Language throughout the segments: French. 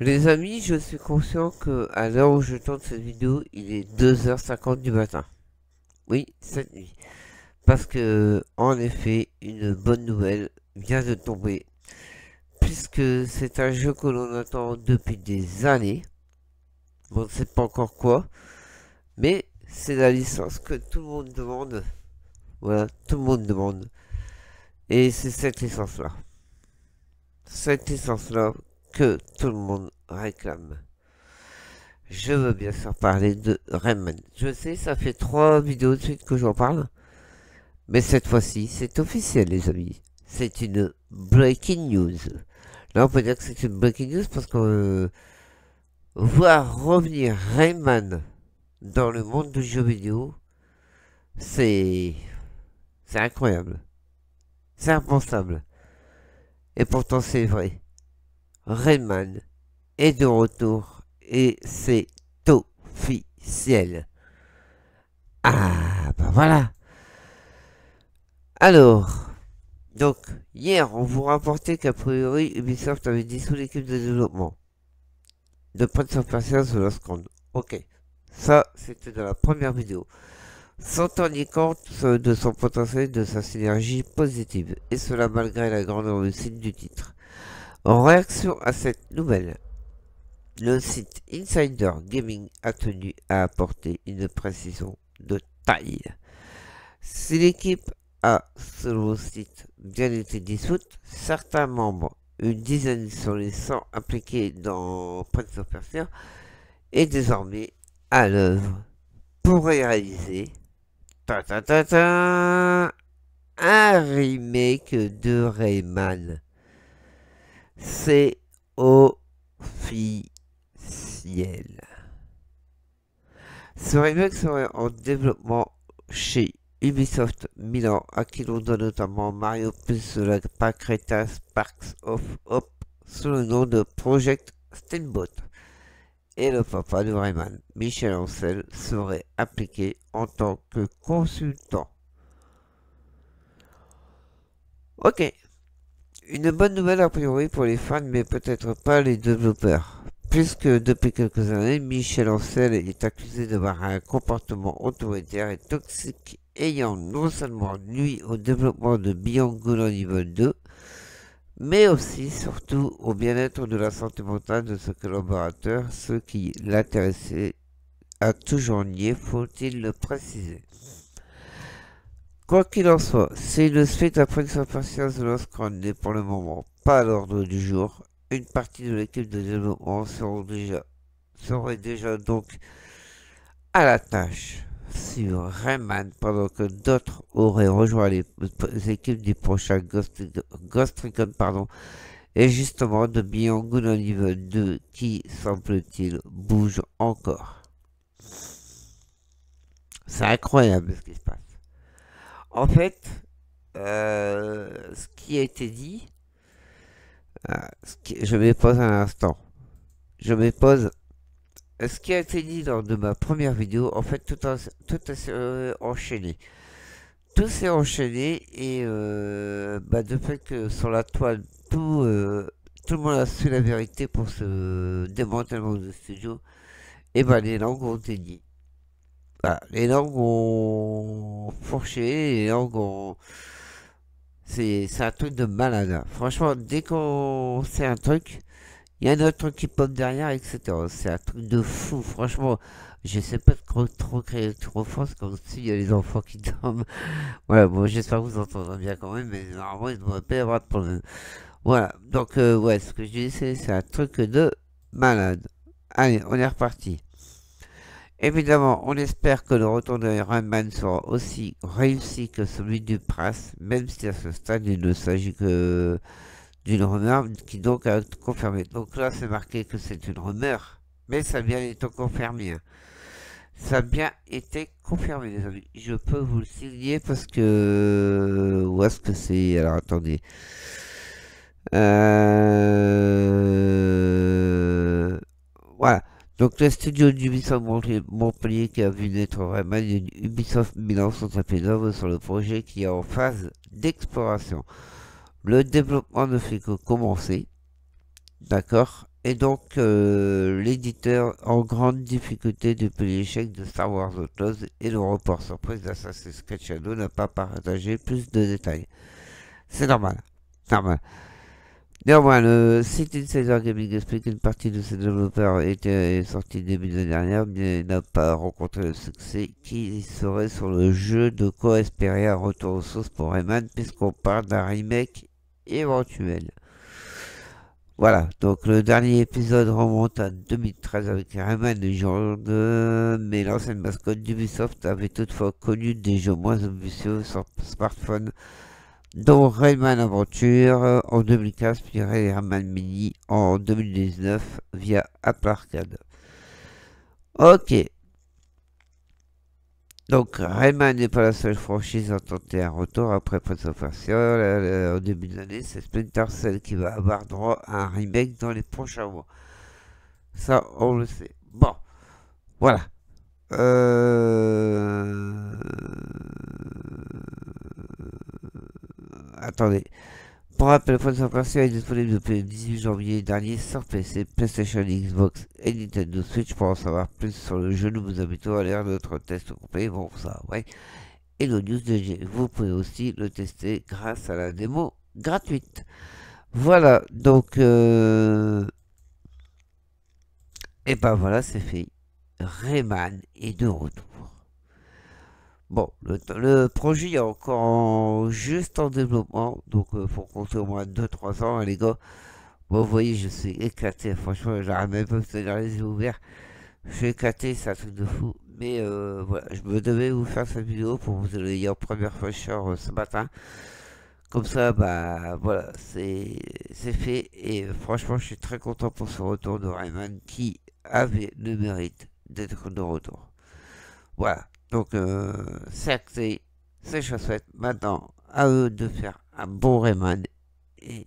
Les amis, je suis conscient que à l'heure où je tourne cette vidéo, il est 2h50 du matin. Oui, cette nuit. Parce que, en effet, une bonne nouvelle vient de tomber. Puisque c'est un jeu que l'on attend depuis des années. On ne sait pas encore quoi. Mais c'est la licence que tout le monde demande. Voilà, tout le monde demande. Et c'est cette licence-là. Cette licence-là que tout le monde réclame. Je veux bien sûr parler de Rayman. Je sais, ça fait trois vidéos de suite que j'en parle. Mais cette fois-ci, c'est officiel, les amis. C'est une breaking news. Là, on peut dire que c'est une breaking news parce que euh, voir revenir Rayman dans le monde du jeu vidéo, c'est c'est incroyable. C'est impensable. Et pourtant, c'est vrai. Rayman est de retour et c'est officiel. Ah, bah voilà. Alors, donc, hier, on vous rapportait qu'a priori, Ubisoft avait dissous l'équipe de développement de Prince of Persia The Lost. Ok, ça, c'était dans la première vidéo. Sans tenir compte de son potentiel de sa synergie positive, et cela malgré la grande réussite du titre. En réaction à cette nouvelle, le site Insider Gaming a tenu à apporter une précision de taille. Si l'équipe a, selon le site, bien été dissoute, certains membres, une dizaine sur les 100 impliqués dans Prince of Persia, est désormais à l'œuvre pour réaliser ta, ta, ta, ta, un remake de Rayman. C'est officiel. Ce remake serait en développement chez Ubisoft Milan, à qui l'on donne notamment Mario plus la Pancreta Sparks of Hope sous le nom de Project Steamboat. Et le papa de Rayman, Michel Ancel, serait appliqué en tant que consultant. Ok, une bonne nouvelle a priori pour les fans, mais peut-être pas les développeurs. Puisque depuis quelques années, Michel Ancel est accusé d'avoir un comportement autoritaire et toxique ayant non seulement nuit au développement de Beyond Good Evil 2, mais aussi surtout au bien-être de la santé mentale de ce collaborateur, ce qui l'intéressait a toujours nié, faut-il le préciser. Quoi qu'il en soit, si le suite Persia The Lost Crown n'est pour le moment pas à l'ordre du jour, une partie de l'équipe de développement serait déjà donc à la tâche sur Rayman pendant que d'autres auraient rejoint les, équipes du prochain Ghost, Ghost Recon pardon, et justement de Beyond Good Evil 2 qui, semble-t-il, bouge encore. C'est incroyable ce qui se passe. En fait, euh, ce qui a été dit, euh, je me pose un instant. Je me pose. Ce qui a été dit lors de ma première vidéo, en fait, tout, s'est euh, enchaîné. Tout s'est enchaîné et bah, de fait que sur la toile, tout, tout le monde a su la vérité pour ce démantèlement de studio. Et bah, les langues ont été dites les langues ont fourché, les langues ont... C'est un truc de malade. Hein. Franchement, dès qu'on sait un truc, il y a un autre truc qui pop derrière, etc. C'est un truc de fou. Franchement, je sais pas trop, trop créer trop fort, comme s'il y a les enfants qui dorment. Voilà, bon, j'espère que vous entendrez bien quand même, mais normalement, il ne devrait pas y avoir de problème. Voilà, donc, euh, ouais, ce que je dis, c'est un truc de malade. Allez, on est reparti. Évidemment, on espère que le retour de Rayman sera aussi réussi que celui du Prince, même si à ce stade il ne s'agit que d'une rumeur qui donc a été confirmée. Donc là, c'est marqué que c'est une rumeur, mais ça a bien été confirmé. Ça a bien été confirmé, les amis. Je peux vous le signer parce que... Où est-ce que c'est? Alors, attendez. Euh... Voilà. Donc le studio d'Ubisoft Montpellier qui a vu naître vraiment Ubisoft Milan appelés d'œuvre sur le projet qui est en phase d'exploration. Le développement ne fait que commencer, d'accord? Et donc, euh, l'éditeur en grande difficulté depuis l'échec de Star Wars Outlaws et le report surprise d'Assassin's Creed Shadow n'a pas partagé plus de détails. C'est normal. Normal. Néanmoins, le site Insider Gaming explique qu'une partie de ses développeurs était sortie début de l'année dernière, mais n'a pas rencontré le succès qui serait sur le jeu de quoi espérer un retour aux sources pour Rayman, puisqu'on parle d'un remake éventuel. Voilà, donc le dernier épisode remonte à 2013 avec Rayman de mais l'ancienne mascotte d'Ubisoft avait toutefois connu des jeux moins ambitieux sur smartphone dont Rayman Aventure en 2015 puis Rayman Mini en 2019 via Apple Arcade. Ok. Donc Rayman n'est pas la seule franchise à tenter un retour après Prince of Persia. Au début de l'année, c'est Splinter Cell qui va avoir droit à un remake dans les prochains mois. Ça, on le sait. Bon, voilà. Euh attendez. Pour rappel, Final Fantasy est disponible depuis le 18 janvier dernier sur PC, PlayStation, Xbox et Nintendo Switch. Pour en savoir plus sur le jeu, nous vous invitons à lire notre test complet. Bon, ça, ouais. Et le news de. Vous pouvez aussi le tester grâce à la démo gratuite. Voilà, donc... Euh... Et ben voilà, c'est fait. Rayman est de retour. Bon, le, projet est encore juste en développement, donc il euh, faut compter au moins 2-3 ans, hein, les gars. Bon, vous voyez, je suis éclaté, franchement, j'arrive même pas à les yeux ouverts. Je suis éclaté, c'est un truc de fou. Mais euh, voilà, je me devais vous faire cette vidéo pour vous ayez en première fois euh, ce matin. Comme ça, bah voilà, c'est fait. Et franchement, je suis très content pour ce retour de Rayman qui avait le mérite d'être de retour. Voilà. Donc, euh, c'est acté, c'est chaussette. Maintenant, à eux de faire un bon Rayman et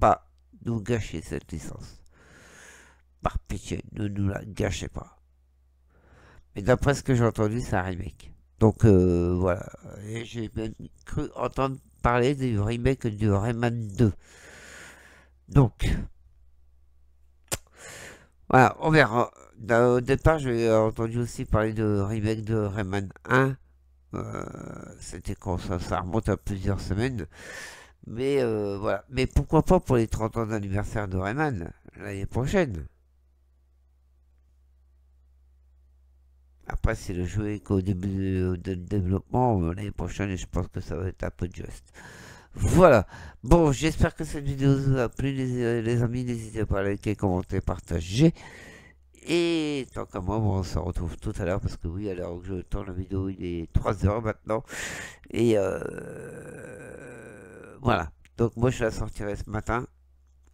pas nous gâcher cette licence. Par pitié, ne nous la gâchez pas. Mais d'après ce que j'ai entendu, c'est un remake. Donc euh, voilà, j'ai bien cru entendre parler du remake du Rayman 2. Donc, voilà, on verra. Au départ, j'ai entendu aussi parler de remake de Rayman 1. Euh, c'était quand ça, remonte à plusieurs semaines. Mais euh, voilà. Mais pourquoi pas pour les 30 ans d'anniversaire de Rayman l'année prochaine Après, si le jeu qu'au début de développement, l'année prochaine, je pense que ça va être un peu juste. Voilà. Bon, j'espère que cette vidéo vous a plu, les, les amis. N'hésitez pas à liker, commenter, partager. Et tant qu'à moi, on se retrouve tout à l'heure parce que oui, à l'heure où je tourne la vidéo, il est 3h maintenant. Et euh, voilà. Donc moi, je la sortirai ce matin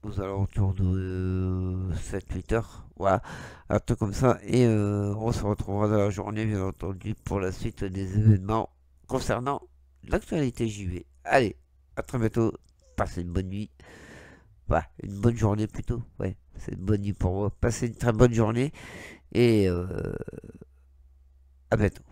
aux alentours de 7-8 heures. Voilà, un truc comme ça. Et euh, on se retrouvera dans la journée, bien entendu, pour la suite des événements concernant l'actualité JV. Allez, à très bientôt. Passez une bonne nuit. Une bonne journée plutôt. Ouais. C'est une bonne nuit pour vous. Passez une très bonne journée et euh, à bientôt.